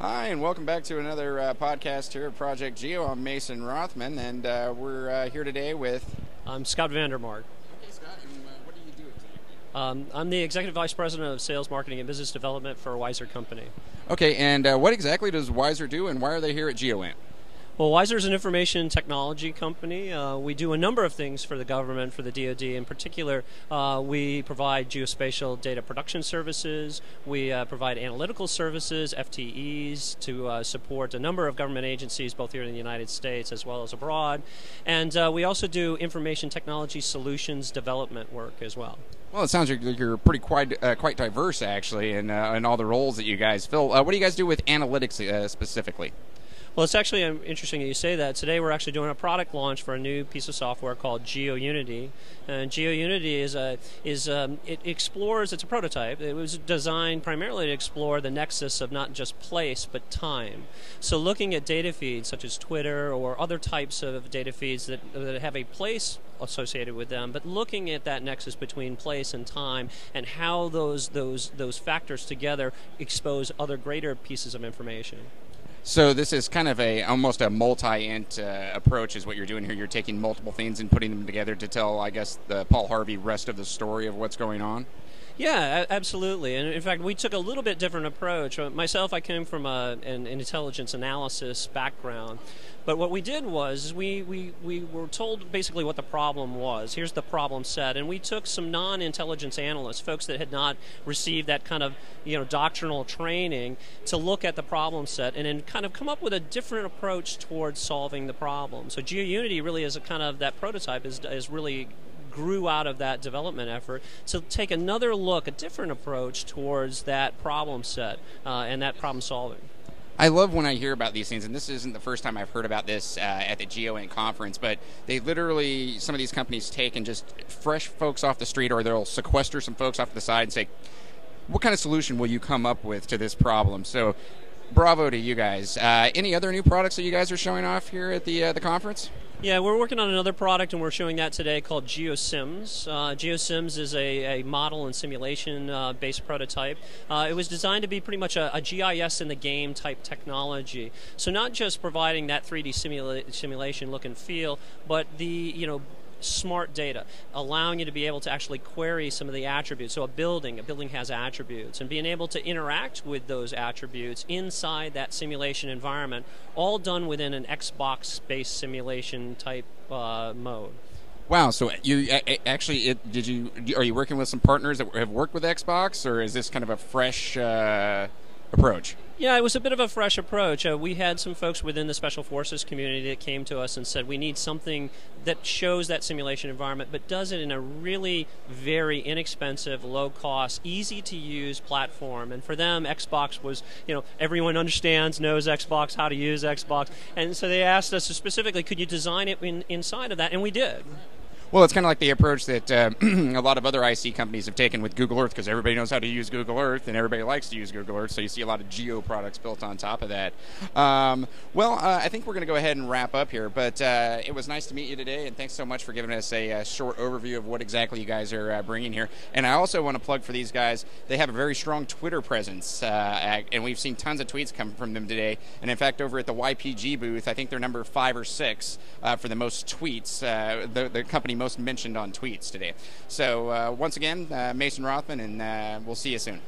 Hi, and welcome back to another uh, podcast here at Project Geo. I'm Mason Rothman, and uh, we're uh, here today with. I'm Scott Van Dermark. Okay, Scott, and uh, what do you do exactly? Um, I'm the Executive Vice President of Sales, Marketing, and Business Development for Wiser Company. Okay, and uh, what exactly does Wiser do, and why are they here at GeoInt? Well, Wiser is an information technology company. Uh, we do a number of things for the government, for the DoD. In particular, uh, we provide geospatial data production services. We uh, provide analytical services, FTEs, to uh, support a number of government agencies, both here in the United States as well as abroad. And uh, we also do information technology solutions development work as well. Well, it sounds like you're pretty quite uh, quite diverse, actually, in, in all the roles that you guys fill. what do you guys do with analytics specifically? Well, it's actually um, interesting that you say that. Today we're actually doing a product launch for a new piece of software called GeoUnity. And GeoUnity is a is um, it explores. It's a prototype. It was designed primarily to explore the nexus of not just place but time. So looking at data feeds such as Twitter or other types of data feeds that that have a place associated with them, but looking at that nexus between place and time and how those those those factors together expose other greater pieces of information. So this is kind of a almost a multi-int uh, approach, is what you're doing here. You're taking multiple things and putting them together to tell, I guess, the Paul Harvey rest of the story of what's going on. Yeah, absolutely. And in fact, we took a little bit different approach. Uh, myself, I came from a, an, intelligence analysis background. But what we did was we, we, we were told basically what the problem was. Here's the problem set. And we took some non intelligence analysts, folks that had not received that kind of you know, doctrinal training, to look at the problem set and then kind of come up with a different approach towards solving the problem. So GeoUnity really is a kind of that prototype is, is really grew out of that development effort to take another look, a different approach towards that problem set uh, and that problem solving. I love when I hear about these things, and this isn't the first time I've heard about this uh, at the GeoInt conference, but they literally, some of these companies take and just fresh folks off the street, or they'll sequester some folks off the side and say, what kind of solution will you come up with to this problem? So, bravo to you guys. Uh, any other new products that you guys are showing off here at the uh, the conference? Yeah, we're working on another product and we're showing that today called GeoSIMS. Uh, GeoSIMS is a, a model and simulation uh, based prototype. Uh, it was designed to be pretty much a, a, GIS in the game type technology. So not just providing that 3D simula- simulation look and feel, but the you know smart data, allowing you to be able to actually query some of the attributes. So a building, a building has attributes, and being able to interact with those attributes inside that simulation environment, all done within an Xbox-based simulation type uh, mode. Wow. So you actually it, did you are you working with some partners that have worked with Xbox, or is this kind of a fresh uh, approach? Yeah, it was a bit of a fresh approach. Uh, we had some folks within the Special Forces community that came to us and said we need something that shows that simulation environment, but does it in a really very inexpensive, low cost, easy to use platform. And for them, Xbox was, you know, everyone understands, knows Xbox, how to use Xbox. And so they asked us specifically, could you design it in, inside of that? And we did. Well, it's kind of like the approach that uh, a lot of other IC companies have taken with Google Earth because everybody knows how to use Google Earth and everybody likes to use Google Earth. So you see a lot of geo products built on top of that. Um, well, uh, I think we're going to go ahead and wrap up here. But uh, it was nice to meet you today, and thanks so much for giving us a, a short overview of what exactly you guys are uh, bringing here. And I also want to plug for these guys. They have a very strong Twitter presence, uh, and we've seen tons of tweets come from them today. And in fact, over at the YPG booth, I think they're number five or six uh, for the most tweets. the, the company most mentioned on tweets today. So uh, once again, uh, Mason Rothman, and uh, we'll see you soon.